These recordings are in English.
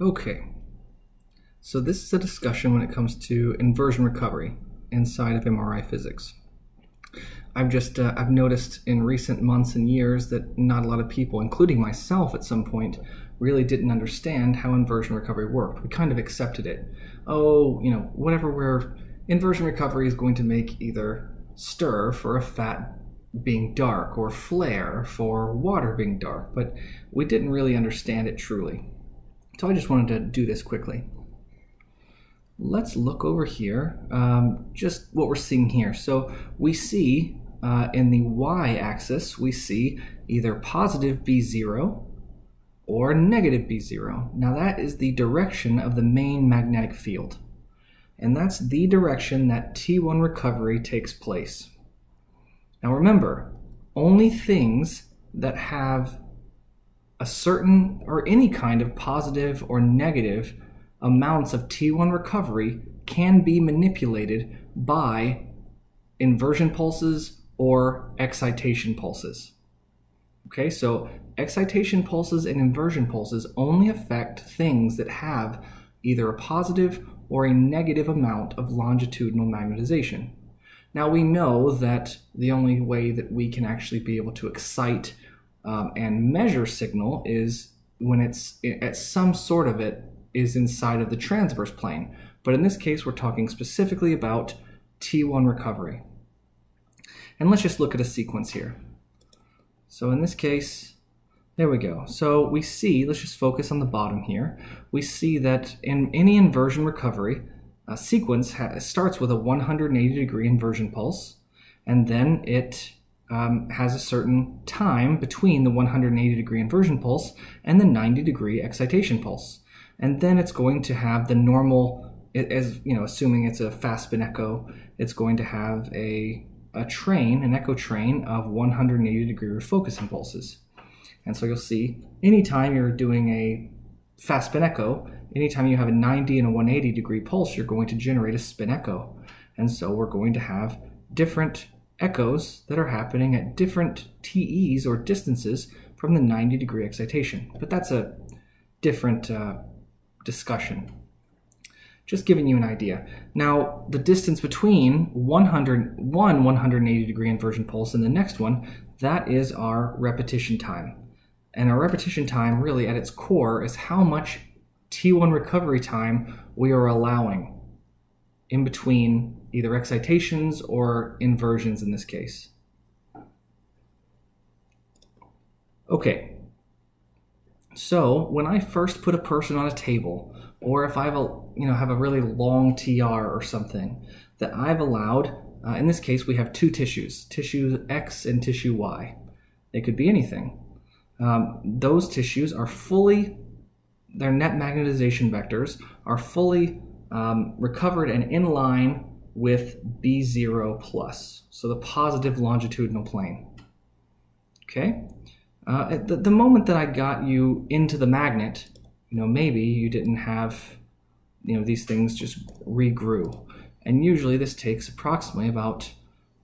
Okay, so this is a discussion when it comes to inversion recovery inside of MRI physics. I've just uh, I've noticed in recent months and years that not a lot of people, including myself at some point, really didn't understand how inversion recovery worked. We kind of accepted it. Oh, you know, whatever we're inversion recovery is going to make either stir for a fat being dark or FLAIR for water being dark, but we didn't really understand it truly. So I just wanted to do this quickly. Let's look over here, um, just what we're seeing here. So we see uh, in the y-axis, we see either positive B0 or negative B0. Now that is the direction of the main magnetic field. And that's the direction that T1 recovery takes place. Now remember, only things that have a certain or any kind of positive or negative amounts of T1 recovery can be manipulated by inversion pulses or excitation pulses. Okay, so excitation pulses and inversion pulses only affect things that have either a positive or a negative amount of longitudinal magnetization. Now we know that the only way that we can actually be able to excite um, and measure signal is when it's at some sort of it is inside of the transverse plane. But in this case, we're talking specifically about T1 recovery. And let's just look at a sequence here. So in this case, there we go. So we see, let's just focus on the bottom here. We see that in any inversion recovery, a sequence starts with a 180 degree inversion pulse, and then it um, has a certain time between the 180 degree inversion pulse and the 90 degree excitation pulse. And then it's going to have the normal, as you know, assuming it's a fast spin echo, it's going to have a, a train, an echo train of 180 degree refocus impulses. And so you'll see anytime you're doing a fast spin echo, anytime you have a 90 and a 180 degree pulse, you're going to generate a spin echo. And so we're going to have different echoes that are happening at different TEs or distances from the 90 degree excitation. But that's a different uh, discussion. Just giving you an idea. Now, the distance between 100, one 180 degree inversion pulse and the next one, that is our repetition time. And our repetition time, really at its core, is how much T1 recovery time we are allowing in between either excitations or inversions in this case. Okay, so when I first put a person on a table, or if I have a you know have a really long TR or something that I've allowed, uh, in this case we have two tissues, tissue X and tissue Y. They could be anything. Um, those tissues are fully, their net magnetization vectors are fully um, recovered and in line with B0 plus, so the positive longitudinal plane. Okay? Uh, at the, the moment that I got you into the magnet, you know, maybe you didn't have, you know, these things just regrew. And usually this takes approximately about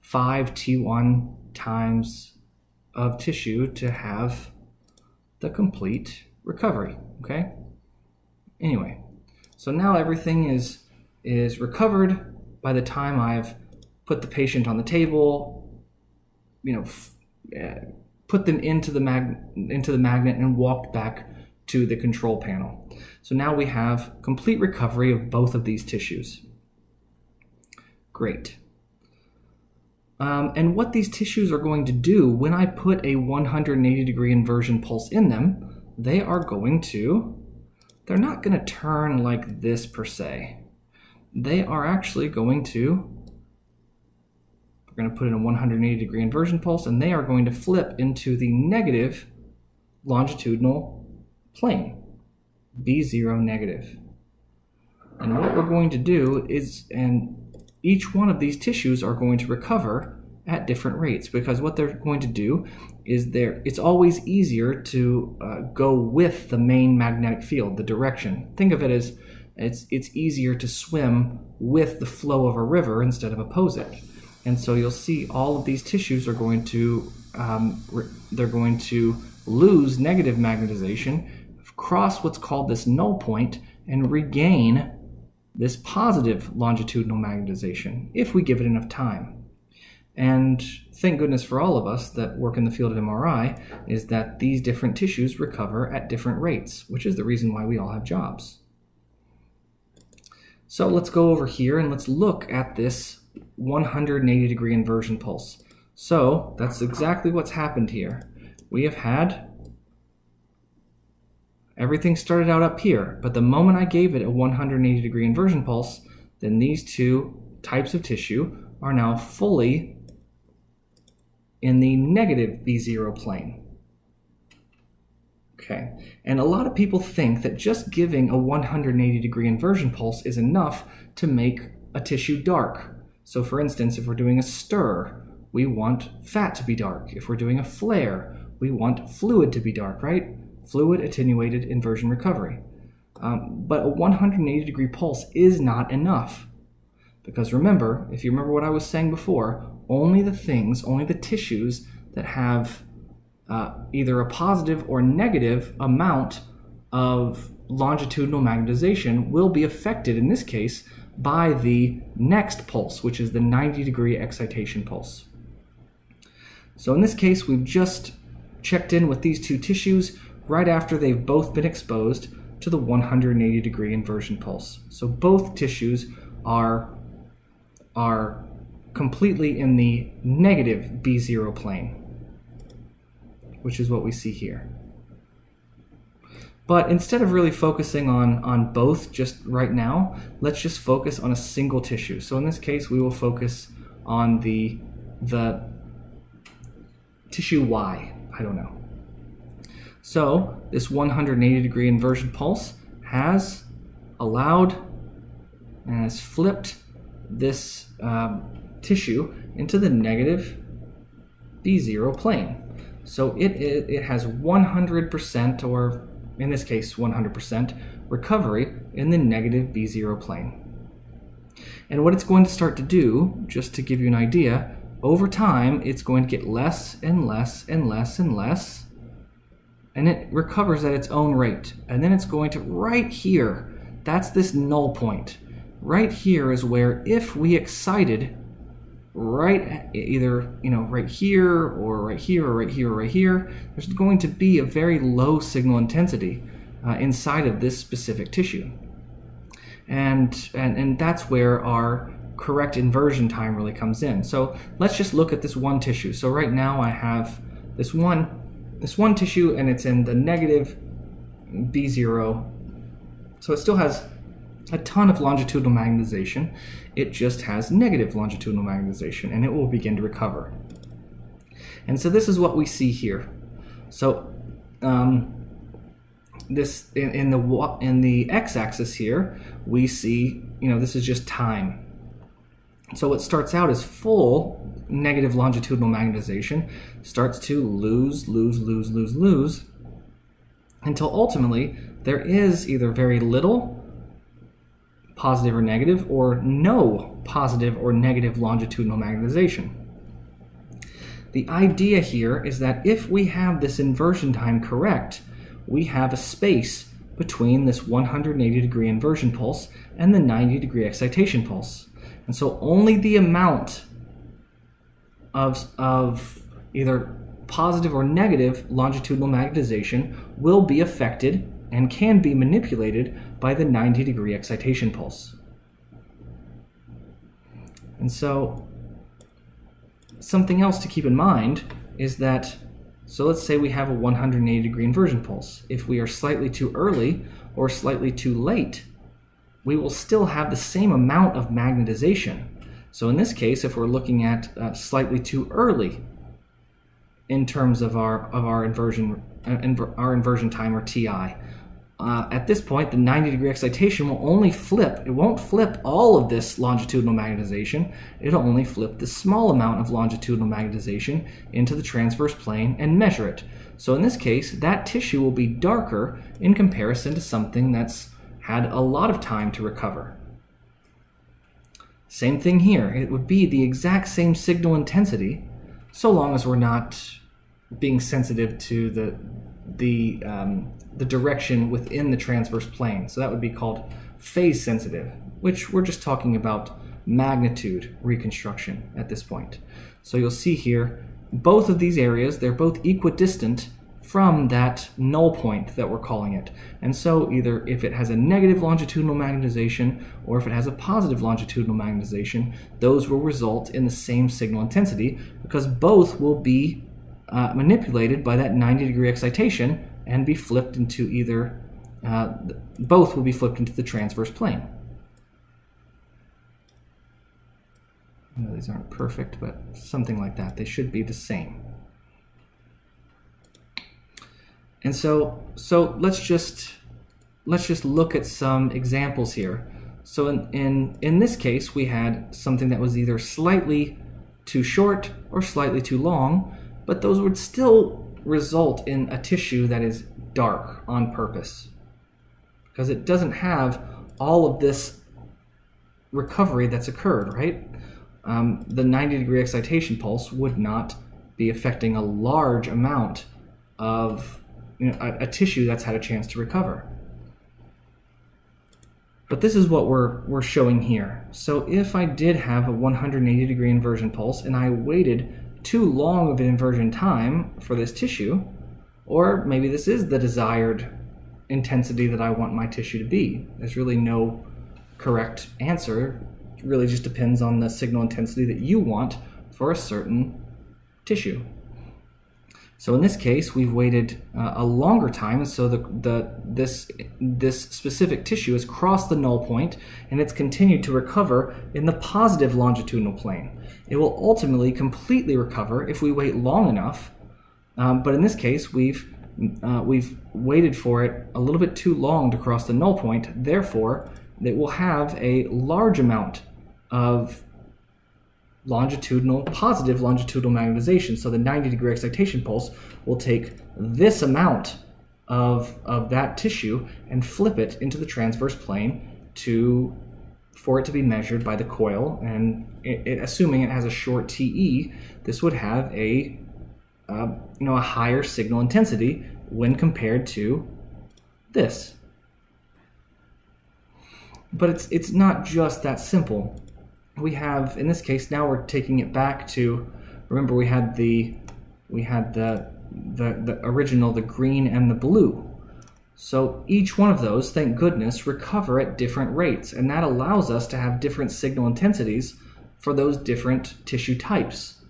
5 T1 times of tissue to have the complete recovery, okay? Anyway, so now everything is is recovered by the time I've put the patient on the table, you know, uh, put them into the mag into the magnet and walked back to the control panel. So now we have complete recovery of both of these tissues. Great. Um, and what these tissues are going to do when I put a 180 degree inversion pulse in them, they are going to, they're not going to turn like this per se they are actually going to, we're going to put in a 180 degree inversion pulse, and they are going to flip into the negative longitudinal plane, B0 negative. And what we're going to do is, and each one of these tissues are going to recover at different rates because what they're going to do is there it's always easier to uh, go with the main magnetic field the direction think of it as it's it's easier to swim with the flow of a river instead of oppose it. And so you'll see all of these tissues are going to um, they're going to lose negative magnetization cross what's called this null point and regain this positive longitudinal magnetization if we give it enough time. And thank goodness for all of us that work in the field of MRI is that these different tissues recover at different rates, which is the reason why we all have jobs. So let's go over here and let's look at this 180 degree inversion pulse. So that's exactly what's happened here. We have had everything started out up here, but the moment I gave it a 180 degree inversion pulse, then these two types of tissue are now fully in the negative B0 plane. Okay, and a lot of people think that just giving a 180 degree inversion pulse is enough to make a tissue dark. So for instance, if we're doing a stir, we want fat to be dark. If we're doing a FLAIR, we want fluid to be dark, right? Fluid attenuated inversion recovery. Um, but a 180 degree pulse is not enough. Because remember, if you remember what I was saying before, only the things, only the tissues that have uh, either a positive or negative amount of longitudinal magnetization will be affected, in this case, by the next pulse, which is the 90 degree excitation pulse. So in this case, we've just checked in with these two tissues right after they've both been exposed to the 180 degree inversion pulse. So both tissues are, are completely in the negative B0 plane which is what we see here. But instead of really focusing on, on both just right now, let's just focus on a single tissue. So in this case, we will focus on the, the tissue Y. I don't know. So this 180 degree inversion pulse has allowed and has flipped this um, tissue into the negative B0 plane. So it, it, it has 100%, or in this case 100%, recovery in the negative B0 plane. And what it's going to start to do, just to give you an idea, over time it's going to get less and less and less and less, and it recovers at its own rate. And then it's going to, right here, that's this null point. Right here is where if we excited right either you know right here or right here or right here or right here there's going to be a very low signal intensity uh, inside of this specific tissue. And, and and that's where our correct inversion time really comes in. So let's just look at this one tissue. So right now I have this one this one tissue and it's in the negative B0 so it still has a ton of longitudinal magnetization. It just has negative longitudinal magnetization and it will begin to recover. And so this is what we see here. So um, this in, in the in the x-axis here, we see you know this is just time. So what starts out as full negative longitudinal magnetization starts to lose, lose, lose, lose, lose until ultimately there is either very little positive or negative, or no positive or negative longitudinal magnetization. The idea here is that if we have this inversion time correct, we have a space between this 180 degree inversion pulse and the 90 degree excitation pulse. And so only the amount of, of either positive or negative longitudinal magnetization will be affected and can be manipulated by the 90 degree excitation pulse. And so something else to keep in mind is that, so let's say we have a 180 degree inversion pulse. If we are slightly too early or slightly too late, we will still have the same amount of magnetization. So in this case, if we're looking at uh, slightly too early in terms of our of our inversion uh, our inversion time or TI, uh, at this point, the 90 degree excitation will only flip. It won't flip all of this longitudinal magnetization. It'll only flip the small amount of longitudinal magnetization into the transverse plane and measure it. So in this case, that tissue will be darker in comparison to something that's had a lot of time to recover. Same thing here. It would be the exact same signal intensity so long as we're not being sensitive to the the um, the direction within the transverse plane. So that would be called phase sensitive, which we're just talking about magnitude reconstruction at this point. So you'll see here, both of these areas, they're both equidistant from that null point that we're calling it. And so either if it has a negative longitudinal magnetization or if it has a positive longitudinal magnetization, those will result in the same signal intensity because both will be uh, manipulated by that 90 degree excitation and be flipped into either, uh, both will be flipped into the transverse plane. these aren't perfect, but something like that. They should be the same. And so, so let's just let's just look at some examples here. So in, in, in this case, we had something that was either slightly too short or slightly too long, but those would still result in a tissue that is dark on purpose because it doesn't have all of this recovery that's occurred, right? Um, the 90 degree excitation pulse would not be affecting a large amount of you know, a, a tissue that's had a chance to recover. But this is what we're, we're showing here. So if I did have a 180 degree inversion pulse and I waited too long of an inversion time for this tissue, or maybe this is the desired intensity that I want my tissue to be. There's really no correct answer. It really just depends on the signal intensity that you want for a certain tissue. So in this case, we've waited uh, a longer time, and so the, the, this, this specific tissue has crossed the null point, and it's continued to recover in the positive longitudinal plane. It will ultimately completely recover if we wait long enough, um, but in this case, we've, uh, we've waited for it a little bit too long to cross the null point, therefore, it will have a large amount of longitudinal, positive longitudinal magnetization. So the 90 degree excitation pulse will take this amount of, of that tissue and flip it into the transverse plane to for it to be measured by the coil. And it, it, assuming it has a short TE, this would have a uh, you know a higher signal intensity when compared to this. But it's it's not just that simple we have in this case now we're taking it back to remember we had the we had the the, the original the green and the blue so each one of those thank goodness recover at different rates and that allows us to have different signal intensities for those different tissue types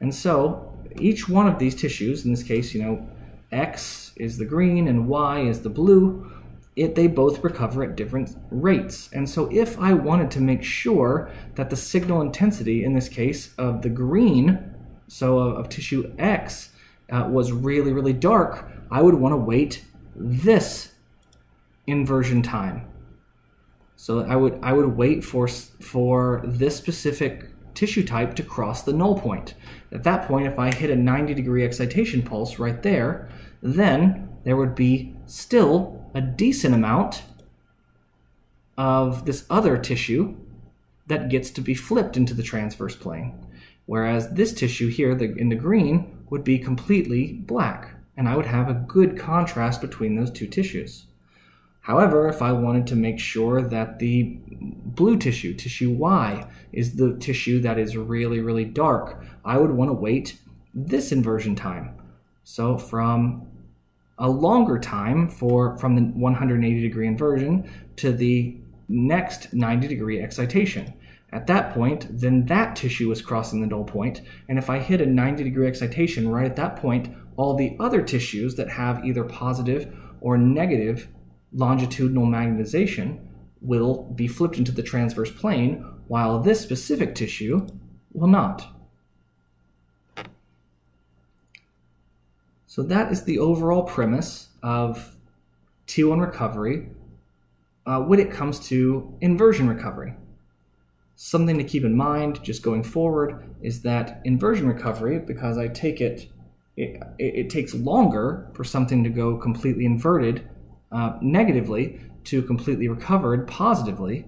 and so each one of these tissues in this case you know x is the green and y is the blue it, they both recover at different rates. And so if I wanted to make sure that the signal intensity, in this case of the green, so of, of tissue X, uh, was really, really dark, I would want to wait this inversion time. So I would I would wait for for this specific tissue type to cross the null point. At that point, if I hit a 90 degree excitation pulse right there, then there would be still a decent amount of this other tissue that gets to be flipped into the transverse plane. Whereas this tissue here the, in the green would be completely black, and I would have a good contrast between those two tissues. However, if I wanted to make sure that the blue tissue, tissue Y, is the tissue that is really, really dark, I would want to wait this inversion time. So from a longer time for from the 180 degree inversion to the next 90 degree excitation. At that point, then that tissue is crossing the null point, and if I hit a 90 degree excitation right at that point, all the other tissues that have either positive or negative longitudinal magnetization will be flipped into the transverse plane, while this specific tissue will not. So that is the overall premise of T1 recovery uh, when it comes to inversion recovery. Something to keep in mind just going forward is that inversion recovery, because I take it, it, it takes longer for something to go completely inverted uh, negatively to completely recovered positively,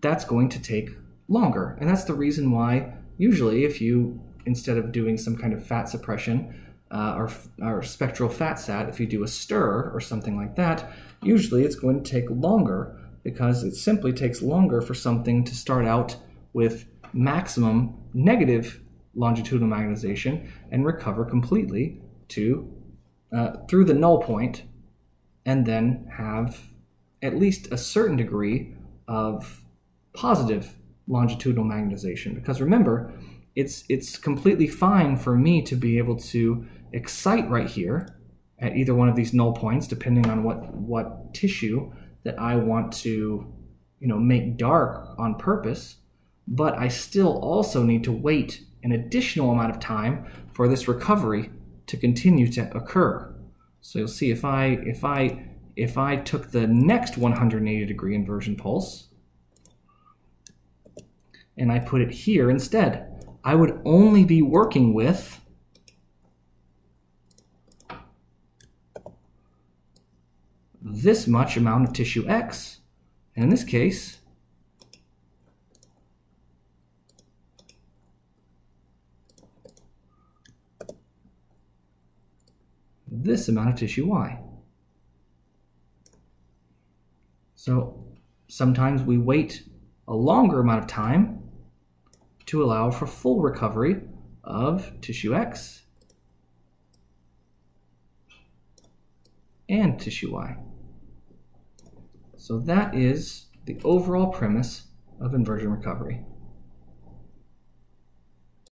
that's going to take longer. And that's the reason why usually if you, instead of doing some kind of fat suppression, uh, or, or spectral fat sat, if you do a stir or something like that, usually it's going to take longer because it simply takes longer for something to start out with maximum negative longitudinal magnetization and recover completely to uh, through the null point and then have at least a certain degree of positive longitudinal magnetization. Because remember it's it's completely fine for me to be able to excite right here at either one of these null points, depending on what, what tissue that I want to you know, make dark on purpose, but I still also need to wait an additional amount of time for this recovery to continue to occur. So you'll see if I if I if I took the next 180 degree inversion pulse and I put it here instead, I would only be working with this much amount of tissue X. And in this case, this amount of tissue Y. So sometimes we wait a longer amount of time to allow for full recovery of tissue X and tissue Y. So that is the overall premise of inversion recovery.